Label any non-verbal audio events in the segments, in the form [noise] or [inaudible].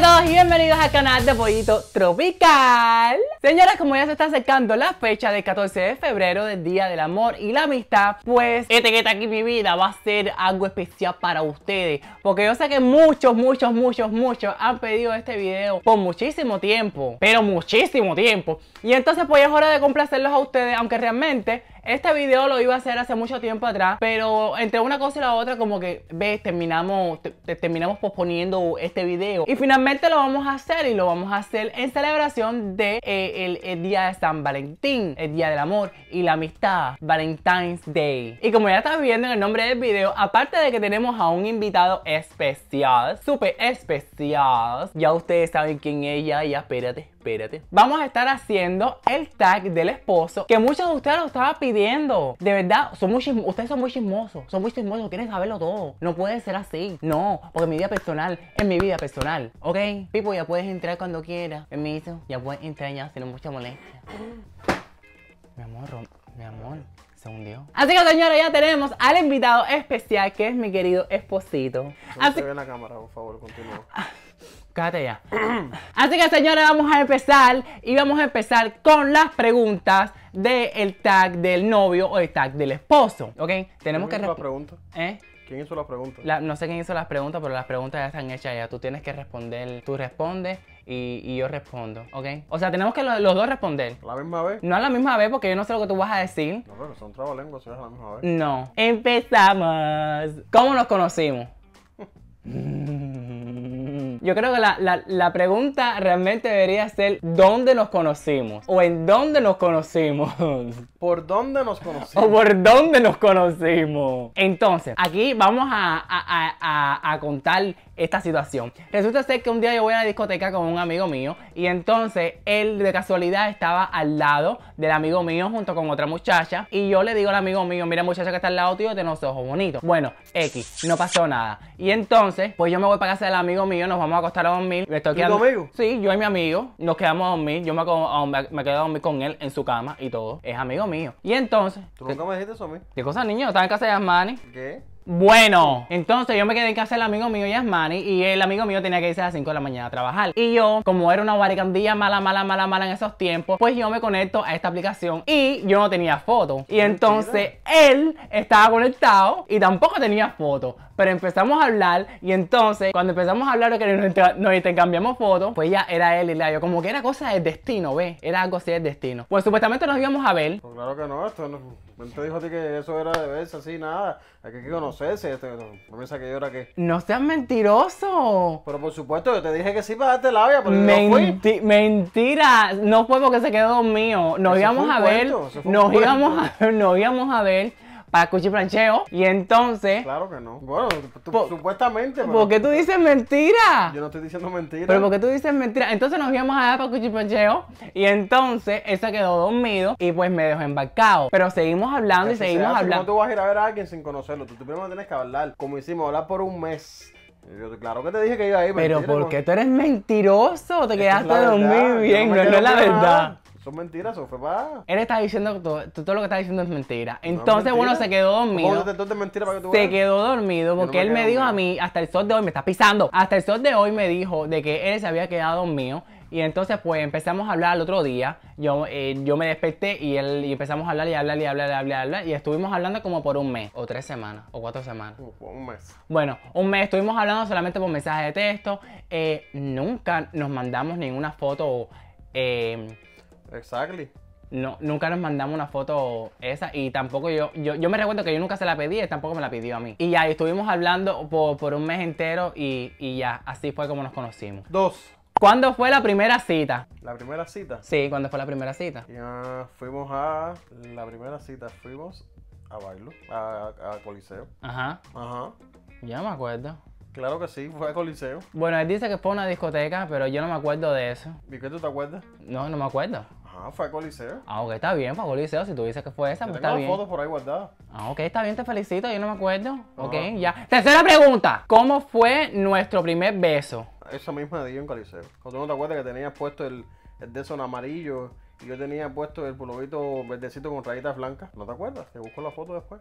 a todos y bienvenidos al canal de Pollito Tropical. Señoras, como ya se está acercando la fecha del 14 de febrero del Día del Amor y la Amistad, pues este que está aquí mi vida va a ser algo especial para ustedes. Porque yo sé que muchos, muchos, muchos, muchos han pedido este video por muchísimo tiempo. Pero muchísimo tiempo. Y entonces pues es hora de complacerlos a ustedes, aunque realmente este video lo iba a hacer hace mucho tiempo atrás, pero entre una cosa y la otra como que, ves, terminamos, terminamos posponiendo este video. Y finalmente lo vamos a hacer y lo vamos a hacer en celebración de eh, el, día de San Valentín, el día del amor y la amistad, Valentine's Day. Y como ya estás viendo en el nombre del video, aparte de que tenemos a un invitado especial, súper especial, ya ustedes saben quién es ella, ya espérate espérate. Vamos a estar haciendo el tag del esposo que muchos de ustedes lo estaban pidiendo. De verdad, son muy ustedes son muy chismosos, son muy chismosos, quieren saberlo todo. No puede ser así. No, porque mi vida personal es mi vida personal. ¿Ok? Pipo, ya puedes entrar cuando quieras. Permiso, ya puedes entrar ya sin mucha molestia. Mi amor, mi amor. Se hundió. Así que señores, ya tenemos al invitado especial que es mi querido esposito. Así... ve la cámara, por favor, continúa. [laughs] Cállate ya. [clears throat] Así que señores, vamos a empezar y vamos a empezar con las preguntas del tag del novio o el tag del esposo. ¿Ok? Tenemos ¿Quién que... hizo la pregunta? ¿Eh? ¿Quién hizo las preguntas? no sé quién hizo las preguntas, pero las preguntas ya están hechas ya. Tú tienes que responder, tú respondes y, yo respondo, ¿ok? O sea, tenemos que los dos responder. ¿A la misma vez? No a la misma vez porque yo no sé lo que tú vas a decir. No, pero son trabalenguas, si es a la misma vez. No. Empezamos. ¿Cómo nos conocimos? [laughs] Yo creo que la, pregunta realmente debería ser ¿dónde nos conocimos? O ¿en dónde nos conocimos? [laughs] ¿Por dónde nos conocimos? O ¿por dónde nos conocimos? Entonces, aquí vamos a, contar esta situación. Resulta ser que un día yo voy a la discoteca con un amigo mío y entonces él de casualidad estaba al lado del amigo mío junto con otra muchacha y yo le digo al amigo mío, mira muchacha que está al lado tío, tiene unos ojos bonitos. Bueno, X, no pasó nada. Y entonces, pues yo me voy para casa del amigo mío, nos vamos a acostar a dormir. Me estoy quedando... amigo? Sí, yo y mi amigo nos quedamos a dormir. Yo me, me, quedo a dormir con él en su cama y todo. Es amigo mío. Y entonces... ¿Tú nunca me dijiste eso a mí? ¿Qué cosa, niño? Estaba en casa de Asmani. ¿Qué? Bueno, entonces yo me quedé en casa del amigo mío Yasmani y el amigo mío tenía que irse a las 5 de la mañana a trabajar. Y yo, como era una baricandilla mala, mala, mala, mala en esos tiempos, pues yo me conecto a esta aplicación y yo no tenía foto. Y entonces él estaba conectado y tampoco tenía foto. Pero empezamos a hablar y entonces cuando empezamos a hablar de que nos, intercambiamos fotos, pues ya era él y la yo. Como que era cosa del destino, ¿ves? Era algo así del destino. Pues supuestamente nos íbamos a ver. Pues claro que no, esto no. Te dijo a ti que eso era de verse así, nada. Hay que conocerse. Este, no piensa que yo era que. No seas mentiroso. Pero por supuesto, yo te dije que sí para darte labia, pero no Mentira. No fue porque se quedó dormido. [laughs] Nos íbamos a ver. Nos íbamos a, nos íbamos a ver para cuchiplancheo. Y entonces. Claro que no. Bueno, supuestamente. ¿Por qué tú dices mentira? Yo no estoy diciendo mentira. Pero ¿por qué tú dices mentira? Entonces nos íbamos a dar para cuchiplancheo. Y entonces él se quedó dormido y pues me dejó embarcado. Pero seguimos hablando y seguimos hablando. No tú vas a ir a ver a alguien sin conocerlo. Tú primero tienes que hablar. Como hicimos, hablar por un mes. Yo, claro que te dije que iba a ir. Pero ¿por qué tú eres mentiroso? Te quedaste dormido bien, no, no es la verdad. Son mentiras, eso fue para. Él está diciendo que todo, todo, lo que está diciendo es mentira. Entonces, bueno, se quedó dormido. mentira para que tú se quedó dormido porque él me dijo a mí, hasta el sol de hoy, me está pisando. Hasta el sol de hoy me dijo de que él se había quedado dormido. Y entonces, pues empezamos a hablar el otro día. Yo, eh, yo me desperté y él y empezamos a hablar y hablar y hablar y hablar, y hablar. Y estuvimos hablando como por un mes, o tres semanas, o cuatro semanas. un mes. Bueno, un mes estuvimos hablando solamente por mensaje de texto. Eh, nunca nos mandamos ninguna foto. Eh, Exactly. No, nunca nos mandamos una foto esa y tampoco yo, yo, yo me recuerdo que yo nunca se la pedí y tampoco me la pidió a mí. Y ya, estuvimos hablando por, un mes entero y, y, ya, así fue como nos conocimos. Dos. ¿Cuándo fue la primera cita? ¿La primera cita? Sí, ¿cuándo fue la primera cita? Ya fuimos a la primera cita, fuimos a bailar, a, a Coliseo. Ajá. Ajá. Ya me acuerdo. Claro que sí, fue a Coliseo. Bueno, él dice que fue a una discoteca, pero yo no me acuerdo de eso. ¿Y qué tú te acuerdas? No, no me acuerdo. Ah, fue a Coliseo. Ah, ok, está bien, fue a Coliseo. Si tú dices que fue esa, pues está bien. fotos por ahí guardadas. Ah, ok, está bien, te felicito. Yo no me acuerdo. Ok, ya. Tercera pregunta. ¿Cómo fue nuestro primer beso? Esa misma día en Coliseo. Cuando no te acuerdas que tenías puesto el, el de en amarillo y yo tenía puesto el pulovito verdecito con rayitas blancas. ¿No te acuerdas? Te busco la foto después.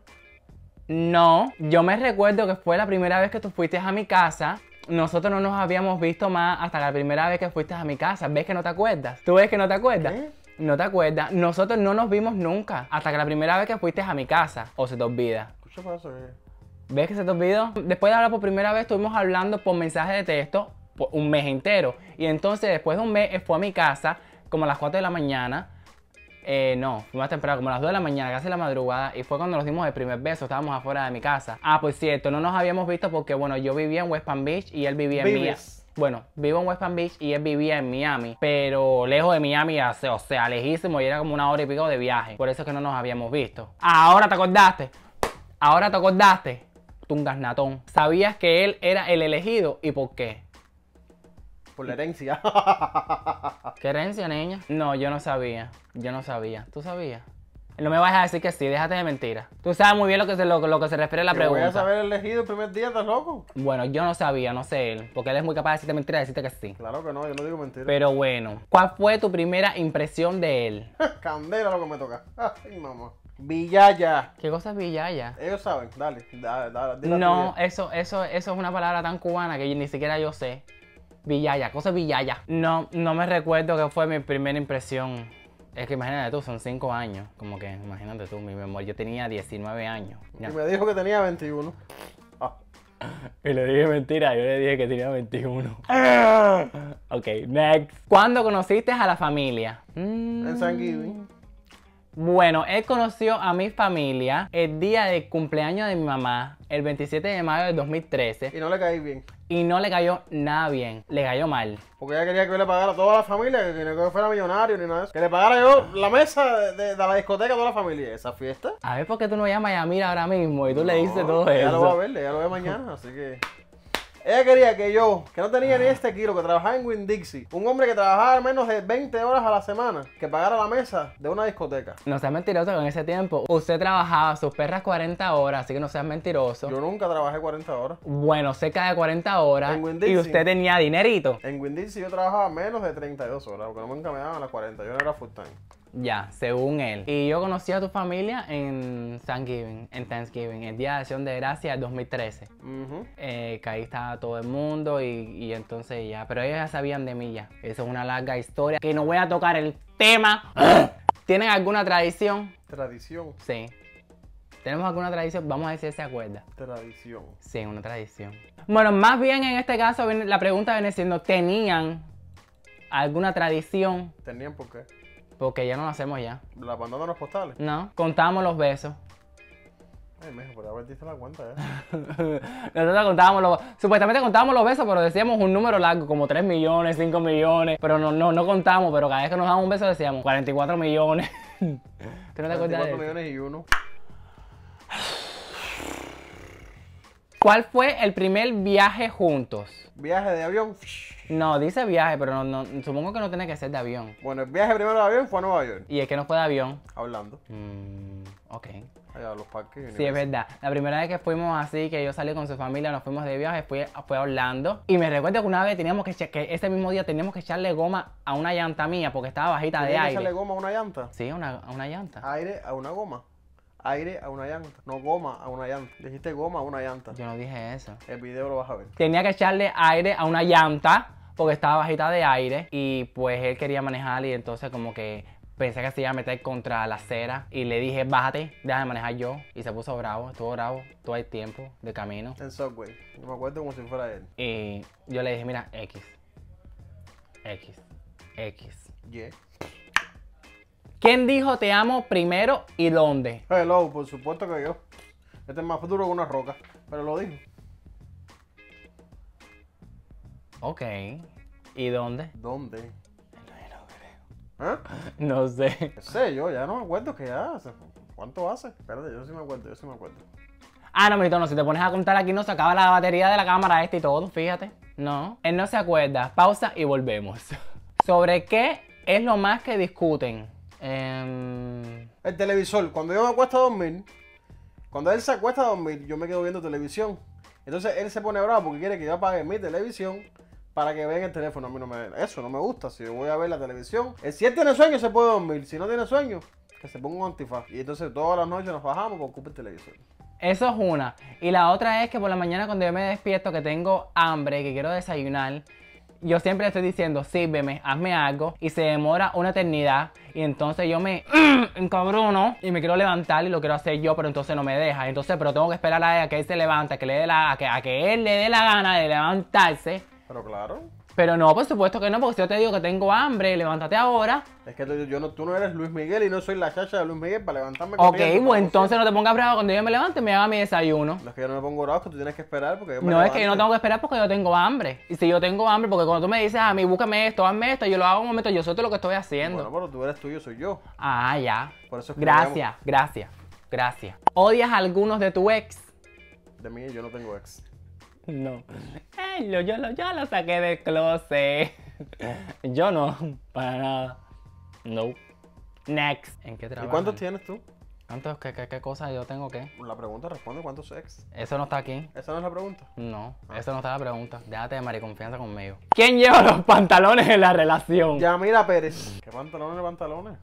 No, yo me recuerdo que fue la primera vez que tú fuiste a mi casa nosotros no nos habíamos visto más hasta la primera vez que fuiste a mi casa. ¿Ves que no te acuerdas? ¿Tú ves que no te acuerdas? ¿Qué? No te acuerdas. Nosotros no nos vimos nunca hasta que la primera vez que fuiste a mi casa. ¿O se te olvida? Escucha para eso, eh. ¿Ves que se te olvidó? Después de hablar por primera vez, estuvimos hablando por mensaje de texto por un mes entero. Y entonces, después de un mes, fue a mi casa, como a las 4 de la mañana. Eh, no, fue más temprano, como a las 2 de la mañana, casi la madrugada. Y fue cuando nos dimos el primer beso, estábamos afuera de mi casa. Ah, pues cierto, no nos habíamos visto porque, bueno, yo vivía en West Palm Beach y él vivía en Miami. Bueno, vivo en West Palm Beach y él vivía en Miami, pero lejos de Miami, o sea, lejísimo y era como una hora y pico de viaje. Por eso es que no nos habíamos visto. Ahora te acordaste. Ahora te acordaste. Tungasnatón. ¿Sabías que él era el elegido y por qué? Por la herencia. ¿Qué herencia, niña? No, yo no sabía. Yo no sabía. ¿Tú sabías? No me vas a decir que sí, déjate de mentiras. Tú sabes muy bien lo que se, lo, lo que se refiere a la Que voy a pregunta. saber elegido el primer día, ¿estás loco? Bueno, yo no sabía, no sé él, porque él es muy capaz de decirte mentiras y decirte que sí. Claro que no, yo no digo mentiras. Pero bueno, ¿cuál fue tu primera impresión de él? [laughs] Candela lo que me toca. Ay, mamá. Villaya. ¿Qué cosa es Villaya? Ellos saben, dale, dale, dale. No, eso, eso, eso es una palabra tan cubana que ni siquiera yo sé. Villaya, cosa es Villaya. No, no me recuerdo que fue mi primera impresión. Es que imagínate tú, son 5 años. Como que, imagínate tú, mi memoria. Yo tenía 19 años. Ya. Y me dijo que tenía 21. Ah, [laughs] Y le dije mentira, yo le dije que tenía 21. [laughs] ok, next. ¿Cuándo conociste a la familia? Mm, en San Giving. Bueno, él conoció a mi familia el día del cumpleaños de mi mamá, el 27 de mayo del 2013, Y no le caí bien. y no le cayó nada bien, le cayó mal. Porque ella quería que yo le pagara a toda la familia, que no fuera millonario ni nada de eso. Que le pagara yo la mesa de, de- de la discoteca a toda la familia. ¿Esa fiesta? A ver por qué tú no llamas a Yamira ahora mismo y tú le dices todo ella lo va a eso. ver, ella lo ve mañana, así que... Ella quería que yo, que no tenía ni este kilo, que trabajaba en Winn Dixie, un hombre que trabajaba al menos de 20 horas a la semana, que pagara la mesa de una discoteca. No seas mentiroso en ese tiempo usted trabajaba sus perras 40 horas, así que no seas mentiroso. Yo nunca trabajé 40 horas. Bueno, cerca de 40 horas En y Winn-Dixie. usted tenía dinerito. En Winn Dixie yo trabajaba menos de 32 horas, porque nunca me daban las 40, yo no era full time. Ya, según él. Y yo conocí a tu familia en Thanksgiving, en Thanksgiving, el Día de Acción de Gracias del 2013. Ujú. Eh, que ahí estaba todo el mundo y, y entonces ya. Pero ellos ya sabían de mí ya. Eso es una larga historia que no voy a tocar el tema. [gasps] ¿Tienen alguna tradición? Tradición, Sí. ¿Tenemos alguna tradición? Vamos a ver si se acuerda. tradición. Sí, una tradición. Bueno, más bien en este caso la pregunta viene siendo, ¿tenían alguna tradición? ¿Tenían por qué? Porque ya no lo hacemos ya. La mandando los postales. No, contamos los besos. Ay, mijo, pero perdiste la cuenta, ¿eh? [laughs] Nosotros contábamos los... Supuestamente contábamos los besos, pero decíamos un número largo, como 3 millones, 5 millones. Pero no, no, no contamos, pero cada vez que nos daban un beso decíamos 44 millones. [laughs] ¿Tú no te acuerdas de 24 eso? millones y uno. ¿Cuál fue el primer viaje juntos? Viaje de avión. No, dice viaje, pero no, no- supongo que no tiene que ser de avión. Bueno, el viaje primero de avión fue a Nueva York. ¿Y el que no fue de avión? Hablando. Mm, ok. Allá a los parques. Sí, es verdad. La primera vez que fuimos así, que yo salí con su familia, nos fuimos de viaje, fue, fue a Orlando. Y me recuerdo que una vez teníamos que, que ese mismo día teníamos que echarle goma a una llanta mía porque estaba bajita de ¿Tienes que aire. echarle goma a una llanta? Sí, una, a una llanta. Aire a una goma. Aire a una llanta. No goma a una llanta. Dijiste goma a una llanta. Yo no dije eso. El video lo vas a ver. Tenía que echarle aire a una llanta porque estaba bajita de aire y pues él quería manejar y entonces como que pensé que se iba a meter contra la acera y le dije, bájate, déjame manejar yo. Y se puso bravo, estuvo bravo todo el tiempo de camino. En Subway. No me acuerdo como si fuera él. Y yo le dije, mira, X. X. X. Yeah. ¿Quién dijo te amo primero y dónde? Hello, por supuesto que yo. Este es más duro que una roca. Pero lo dijo. Ok. ¿Y dónde? ¿Dónde? ¿Ah? No sé. ¿Qué sé yo? Ya no me acuerdo qué hace. ¿Cuánto hace? Espérate, yo sí me acuerdo, yo sí me acuerdo. Ah, no, Milton, no, si te pones a contar aquí no se acaba la batería de la cámara esta y todo, fíjate. No. Él no se acuerda. Pausa y volvemos. [laughs] ¿Sobre qué es lo más que discuten? Em, El televisor, cuando yo me acuesto a dormir, cuando él se acuesta a dormir, yo me quedo viendo televisión. Entonces él se pone bravo porque quiere que yo apague mi televisión para que vean el teléfono. A mí no me, eso no me gusta. Si yo voy a ver la televisión, eh, si él tiene sueño, se puede dormir. Si no tiene sueño, que se ponga un antifaz. Y entonces todas las noches nos bajamos por culpa del televisor. Eso es una. Y la otra es que por la mañana cuando yo me despierto que tengo hambre, que quiero desayunar, yo siempre estoy diciendo, sírveme, hazme algo. Y se demora una eternidad. Y entonces yo me [clears throat] encabrono y me quiero levantar y lo quiero hacer yo, pero entonces no me deja. Entonces, pero tengo que esperar a, a que él se levante, a que, le dé la, que, a que él le dé la gana de levantarse. Pero claro. Pero no, por supuesto que no, porque si yo te digo que tengo hambre, levántate ahora. Es que tú, yo no, tú no eres Luis Miguel y no soy la chacha de Luis Miguel para levantarme Ok, pues para entonces no te pongas bravo cuando yo me levante y me haga mi desayuno. No es que yo no me pongo bravo, es que tú tienes que esperar porque yo me No, es que yo no tengo que esperar porque yo tengo hambre. Y si yo tengo hambre, porque cuando tú me dices a mí, búscame esto, hazme esto, yo lo hago un momento, yo todo lo que estoy haciendo. Bueno, pero tú eres tú, yo soy yo. Ah, ya. Por eso es que Gracias, gracias, gracias. ¿Odias a algunos de tu ex? De mí yo no tengo ex. No. Ay, yo, yo, lo- yo lo saqué del closet. Yo no, para nada. No. Next. ¿En qué ¿Y trabajas? cuántos tienes tú? ¿Cuántos? ¿Qué, qué, qué cosa yo tengo qué? La pregunta responde cuántos ex. Eso no está aquí. Esa no es la pregunta. No, eso no está la pregunta. Déjate de mariconfianza conmigo. ¿Quién lleva los pantalones en la relación? Yamira Pérez. ¿Qué pantalones, pantalones?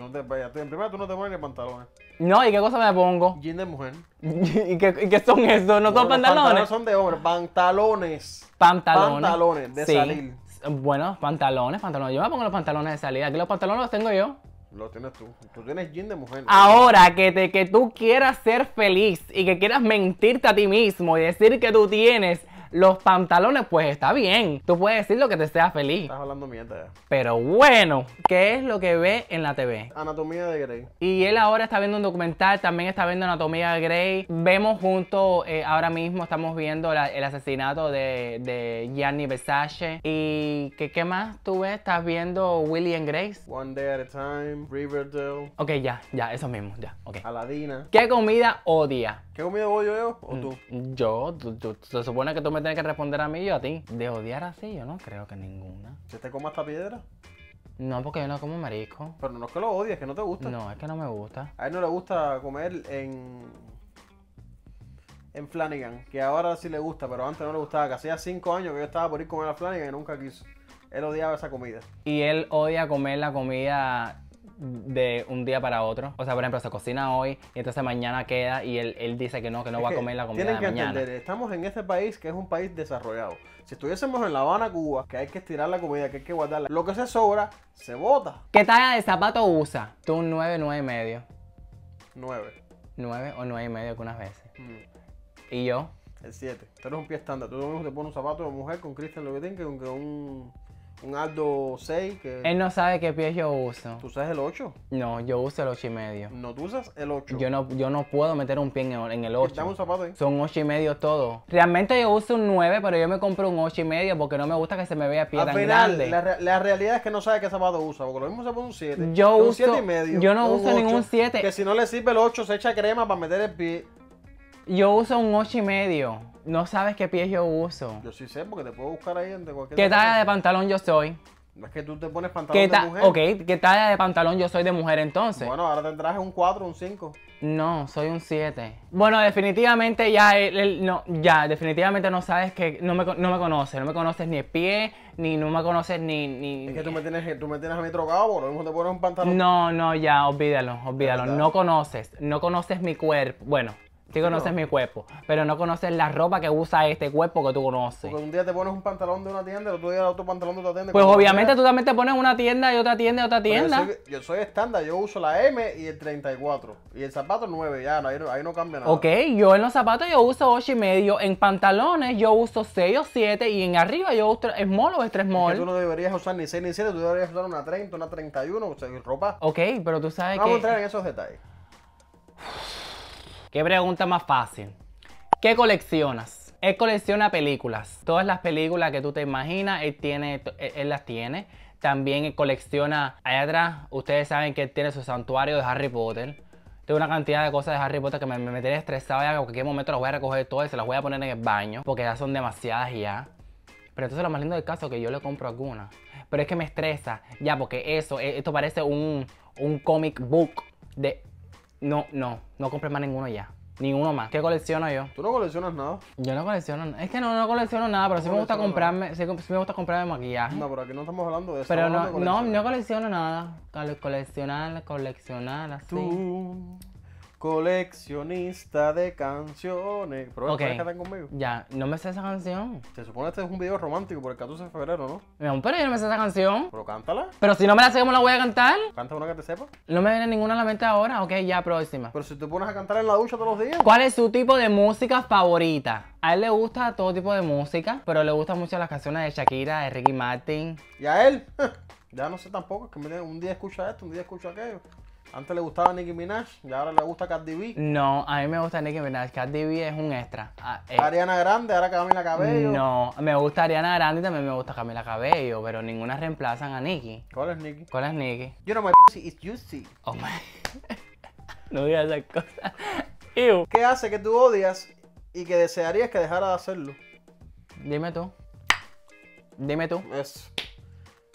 No te, vaya, tú- en primera tú no te pones ni pantalones. No, ¿y qué cosa me pongo? [laughs] Jean de mujer. ¿Y qué, y qué son esos? ¿No son Bueno, los pantalones? son de hombre. Pantalones. Pantalones. Pantalones de Sí. salir. Bueno, pantalones, pantalones. Yo me pongo los pantalones de salida. Aquí los pantalones los tengo yo. Lo tienes tú. Tú tienes jean de mujer. Ahora que, te, que tú quieras ser feliz y que quieras mentirte a ti mismo y decir que tú tienes los pantalones, pues está bien. Tú puedes decir lo que te sea feliz. Estás hablando mierda. Pero bueno, ¿qué es lo que ve en la TV? Anatomía de Grey. Y él ahora está viendo un documental, también está viendo Anatomía de Grey. Vemos juntos, eh, ahora mismo estamos viendo la- el asesinato de, de Gianni Versace. ¿Y qué, qué más tú ves? ¿Estás viendo Willy and Grace? One Day at a Time. Riverdale. Ok, ya, ya, eso mismo, ya, ok. Aladina. ¿Qué comida odia? ¿Qué comida voy yo, yo o tú? Yo, tú- tú- se supone que tú me tienes que responder a mí y yo a ti. De odiar así, yo no creo que ninguna. ¿Si te comas esta piedra? No, porque yo no como marisco. Pero no es que lo odies, que no te gusta. No, es que no me gusta. A él no le gusta comer en. En Flanagan, que ahora sí le gusta, pero antes no le gustaba. Que hacía cinco años que yo estaba por ir a comer a Flanagan y nunca quiso. Él odiaba esa comida. Y él odia comer la comida de un día para otro. O sea, por ejemplo, se cocina hoy y entonces mañana queda y él, él dice que no, que no Es va a comer la comida Tienen de que mañana. entender, estamos en este país que es un país desarrollado. Si estuviésemos en La Habana, Cuba, que hay que estirar la comida, que hay que guardarla, lo que se sobra, se bota. ¿Qué talla de zapato usa? Tú un 9, 9 y medio. Nueve. 9 o 9 y medio algunas veces. Mm, Y yo, El 7. Tú eres un pie estándar. Tú mismo te pones un zapato de mujer con Christian Louboutin que con que un, un Aldo 6 que... él no sabe qué pie yo uso. ¿Tú usas el 8? No, yo uso el 8 y medio. No, tú usas el 8. Yo no, yo no puedo meter un pie en el, en el Dame 8. un zapato ahí. Son 8 y medio todo. Realmente yo uso un 9, pero yo me compro un 8 y medio porque no me gusta que se me vea pie Al tan final, grande. la, la realidad es que no sabe qué zapato usa, porque lo mismo se pone un 7. Yo un uso- 7 y medio. yo no uso ningún 7. Que si no le sirve el 8, se echa crema para meter el pie. Yo uso un 8 y medio. No sabes qué pie yo uso. Yo sí sé, porque te puedo buscar ahí de cualquier ¿Qué talla de pantalón yo soy? Es que tú te pones ¿Qué pantalón de mujer. ok, ¿qué talla de pantalón yo soy de mujer entonces? Bueno, ahora tendrás un 4, un 5. No, soy un 7. Bueno, definitivamente ya él, él- no, ya, definitivamente no sabes que no me, no me conoces, no me conoces ni el pie, ni no me conoces ni, ni Es que tú me tienes, tú me tienes a mí trocado, por lo mismo te pones un pantalón. No, no, ya, olvídalo, olvídalo. No conoces, no conoces mi cuerpo. Bueno, sí conoces no. mi cuerpo, pero no conoces la ropa que usa este cuerpo que tú conoces. Porque un día te pones un pantalón de una tienda, el otro día otro pantalón de otra tienda. Pues obviamente tú también te pones una tienda y otra tienda y otra yo tienda. soy- Yo soy estándar, yo uso la M y el 34. Y el zapato 9, ya, ahí no, ahí no cambia nada. Ok, yo en los zapatos yo uso 8 y medio, en pantalones yo uso 6 o 7 y en arriba yo uso small o extra Es que small. tú no deberías usar ni 6 ni 7, tú deberías usar una 30, una 31, o sea, ropa. Ok, pero tú sabes No vamos a entrar que... en esos detalles. ¿Qué pregunta más fácil? ¿Qué coleccionas? Él colecciona películas. Todas las películas que tú te imaginas, él, tiene, él, él las tiene. También él colecciona, allá atrás, ustedes saben que él tiene su santuario de Harry Potter. Tengo una cantidad de cosas de Harry Potter que me, me metería estresado ya en cualquier momento las voy a recoger todas y se las voy a poner en el baño. Porque ya son demasiadas ya. Pero entonces lo más lindo del caso es que yo le compro algunas. Pero es que me estresa, ya, porque eso, eh, esto parece un, un comic book de... No, no, no compré más ninguno ya. Ninguno más. ¿Qué colecciono yo? Tú no coleccionas nada. Yo no colecciono, es que no, no colecciono nada, pero sí me gusta comprarme, sí, sí me gusta comprarme maquillaje. No, pero aquí no estamos hablando de eso. pero no, no, no colecciono nada. Cole- Coleccionar, coleccionar, así. Tú Coleccionista de canciones. Pero Ok. ¿puedes cantar conmigo? Ya, no me sé esa canción. Se supone que este es un video romántico por el 14 de febrero, ¿no? Amor, pero yo no me sé esa canción. Pero cántala. Pero si no me la sé, ¿cómo la voy a cantar? Canta una que te sepa. No me viene ninguna a la mente ahora. Ok, ya, próxima. Pero si te pones a cantar en la ducha todos los días. ¿Cuál es su tipo de música favorita? A él le gusta todo tipo de música, pero le gustan mucho las canciones de Shakira, de Ricky Martin. Y a él, [laughs] ya no sé tampoco, es que un día escucha esto, un día escucha aquello. Antes le gustaba Nicki Minaj y ahora le gusta Cardi B. No, a mí me gusta Nicki Minaj. Cardi B es un extra. Ah, eh, Ariana Grande, ahora Camila Cabello. no, me gusta Ariana Grande y también me gusta Camila Cabello, pero ninguna reemplazan a Nicki. ¿Cuál es Nicki? ¿Cuál es Nicki? You know my pussy is juicy. Oh my. [laughs] no digas esas cosas. Ew. ¿Qué hace que tú odias y que desearías que dejara de hacerlo? Dime tú. Dime tú. Eso.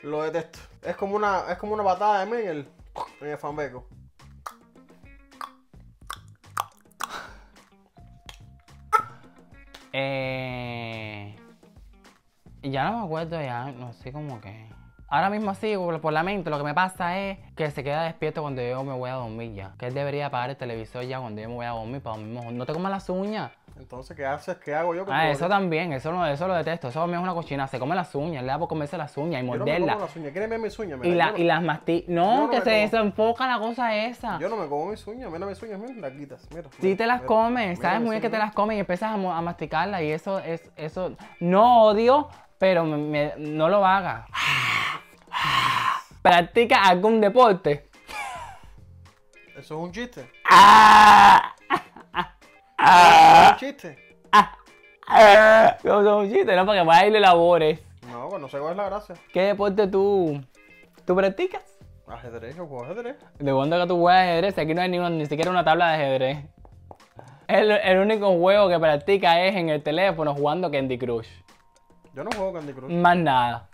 Lo detesto. Es como una, es como una patada de mí en el, fanbeco. Eh, ya no me acuerdo ya, no sé cómo que. Ahora mismo así, por, la mente, lo que me pasa es que se queda despierto cuando yo me voy a dormir ya. Que él debería apagar el televisor ya cuando yo me voy a dormir para dormir mejor. No te comas las uñas. Entonces, ¿qué haces? ¿Qué hago yo? que Ah, eso también, eso, no, eso lo detesto. Eso mí es una cochina. Se come las uñas, le da por comerse las uñas y Yo no me como las uñas. ¿Quieren ver mis uñas? y, la, no, y las masti... No, que se desenfoca la cosa esa. yo no me como mis uñas. Mira mis uñas, mira, las quitas. Mira, Si mira, te las mira, comes, sabes muy bien que te las comes y empiezas a, a masticarlas y eso es eso no odio, pero me- me- no lo hagas. Practica algún deporte. Eso es un chiste. ¡Ah! ¿Es un chiste? ¡Ah! No, no, un chiste, no, para que bailes labores. No, pues no sé cuál es la gracia. ¿Qué deporte tú, tú practicas? Ajedrez, yo juego ajedrez. ¿De cuándo que tú juegas ajedrez? Aquí no hay ni, una- ni siquiera una tabla de ajedrez. El, el único juego que practica es en el teléfono jugando Candy Crush. Yo no juego Candy Crush. Más nada.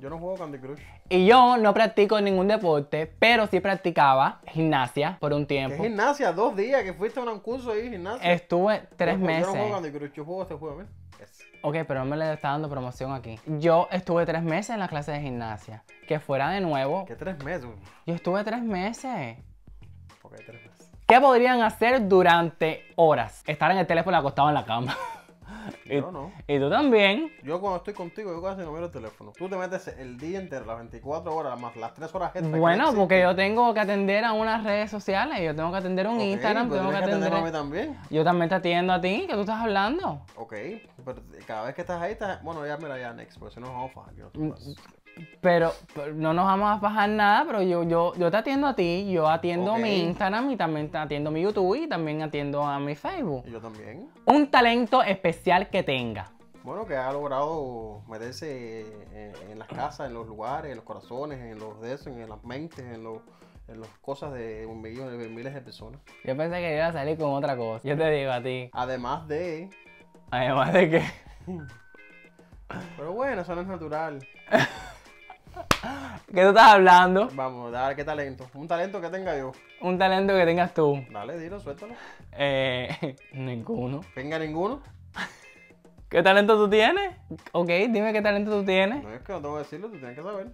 Yo no juego Candy Crush. Y yo no practico ningún deporte, pero sí practicaba gimnasia por un ¿Qué tiempo. gimnasia? Dos días que fuiste a un curso ahí, gimnasia. Estuve tres no- Yo no juego meses. Candy Crush, yo juego este juego, ¿ves? Ese. Ok, pero no me le está dando promoción aquí. Yo estuve tres meses en la clase de gimnasia. Que fuera de nuevo. ¿Qué tres meses? Yo estuve tres meses. Ok, tres meses. ¿Qué podrían hacer durante horas? Estar en el teléfono acostado en la cama. [laughs] [laughs] y, Yo no. y tú también. Yo cuando estoy contigo, yo casi no miro el teléfono. Tú te metes el día entero, las 24 horas, más las 3 horas extra. que Bueno, no porque yo tengo que atender a unas redes sociales. Yo tengo que atender un Instagram. Tengo que atender. a mí también. Yo también te atiendo a ti. ¿Qué tú estás hablando? Ok, pero cada vez que estás ahí, estás... Bueno, ya mira ya, next, porque si no nos vamos Pero, pero no nos vamos a bajar nada, pero yo, yo, yo te atiendo a ti, yo atiendo Ok. mi Instagram y también atiendo mi YouTube y también atiendo a mi Facebook. Yo también. Un talento especial que tenga. Bueno, que ha logrado meterse en, en las casas, en los lugares, en los corazones, en los de eso, en las mentes, en, los, en las cosas de un millón, de miles de personas. Yo pensé que iba a salir con otra cosa. Yo te digo a ti. Además de... Además de que. [laughs] Pero bueno, eso no es natural. [laughs] ¿Qué tú estás hablando? Vamos, dale, ¿qué talento? Un talento que tenga yo. Un talento que tengas tú. Dale, dilo, suéltalo. Eh, [laughs] ninguno. ¿Tenga ninguno? ¿Qué talento tú tienes? Ok, dime qué talento tú tienes. No es que no tengo que decirlo, tú tienes que saber.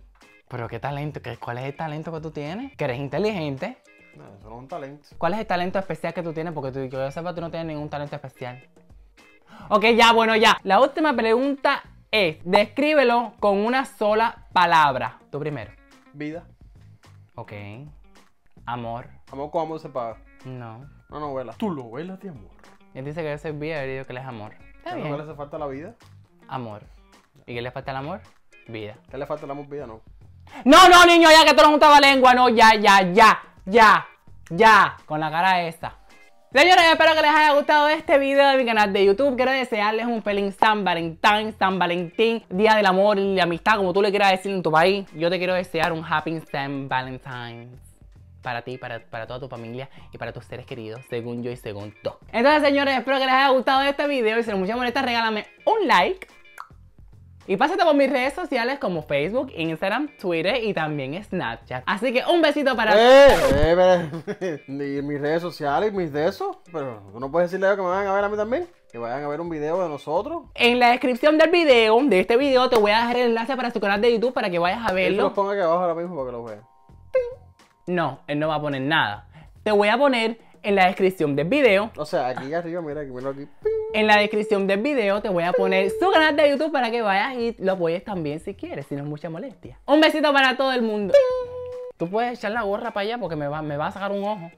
Pero qué talento, ¿Qué- ¿cuál es el talento que tú tienes? Que eres inteligente. No, eso no es un talento. ¿Cuál es el talento especial que tú tienes? Porque tú, que yo sepa, tú no tienes ningún talento especial. Ok, ya, bueno, ya. La última pregunta es, descríbelo con una sola palabra. Tú primero. Vida. Ok. Amor. Amor con amor se paga. No. Una novela. Tu novela de amor. Él dice que yo soy vida y yo digo que él es amor. Está ¿Qué bien. novela hace falta a la vida? Amor. ¿Y qué le falta al amor? Vida. ¿Qué le falta al amor vida? No. No, no, niño, ya que tú no juntaba lengua, no, ya, ya, ya, ya, ya, con la cara esa. Señores, espero que les haya gustado este video de mi canal de YouTube. Quiero desearles un feliz San Valentín, San Valentín, Día del Amor y la Amistad, como tú le quieras decir en tu país. Yo te quiero desear un Happy San Valentine's. Para ti, para, para toda tu familia y para tus seres queridos, según yo y según tú. Entonces, señores, espero que les haya gustado este video. Y si les mucha molesta, regálame un like. Y pásate por mis redes sociales como Facebook, Instagram, Twitter y también Snapchat. Así que un besito para ¡Eh! eh pero- [laughs] mis redes sociales mis de eso. Pero tú no puedes decirle a ellos que me vayan a ver a mí también. Que vayan a ver un video de nosotros. En la descripción del video, de este video, te voy a dejar el enlace para su canal de YouTube para que vayas a Y se los verlo. pongo aquí abajo ahora mismo para que los vean. No, él no va a poner nada. Te voy a poner En la descripción del video, O sea, aquí arriba, mira, aquí, mira aquí. En la descripción del video te voy a poner su canal de YouTube para que vayas y lo apoyes también si quieres, si no es mucha molestia. Un besito para todo el mundo. Tú puedes echar la gorra para allá porque me va, me va a sacar un ojo.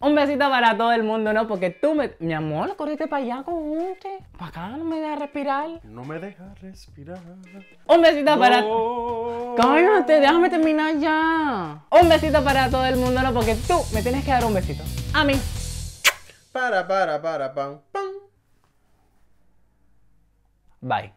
Un besito para todo el mundo, ¿no? Porque tú me... Mi amor, corriste para allá con un Para acá, no me dejas respirar. No me deja respirar. Un besito para... Cállate, déjame terminar ya. Un besito para todo el mundo, ¿no? Porque tú me tienes que dar un besito. A mí. Para, para, para, pam, pam. Bye.